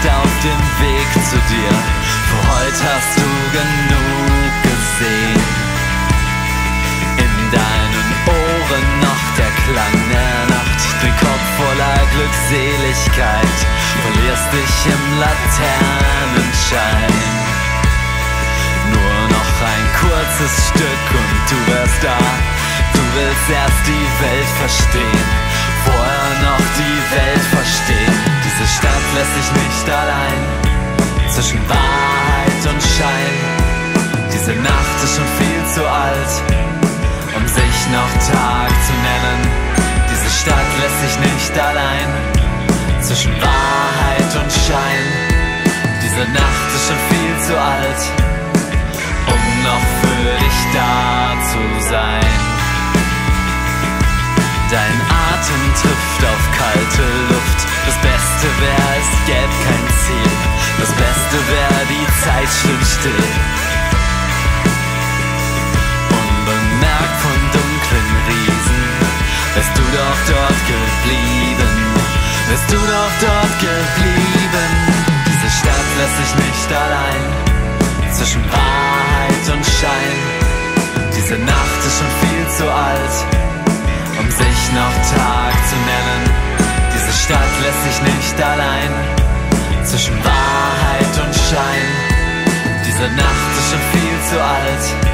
auf dem Weg zu dir. Für heute hast du genug gesehen. In deinen Ohren noch der Klang der Nacht, den Kopf voller Glückseligkeit, verlierst dich im Laternenschein. Nur noch ein kurzes Stück und du wärst da. Du willst erst die Welt verstehen, vorher noch die Welt verstehen. Diese Stadt lässt sich nicht allein zwischen Wahrheit und Schein. Diese Nacht ist schon viel zu alt, um sich noch Tag zu nennen. Diese Stadt lässt sich nicht allein zwischen Wahrheit und Schein. Diese Nacht ist schon viel zu alt, um noch für dich da zu sein. Dein Atem trifft auf kalte Luft. Gäbe kein Ziel. Das Beste wäre, die Zeit stünde still. Unbemerkt von dunklen Riesen, wärst du doch dort geblieben. Wärst du doch dort geblieben. Diese Stadt lässt sich nicht allein zwischen Wahrheit und Schein. Diese Nacht ist schon viel zu alt um sich noch Tag. Stadt lässt sich nicht allein zwischen Wahrheit und Schein. Diese Nacht ist schon viel zu alt,